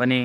ಬನ್ನಿ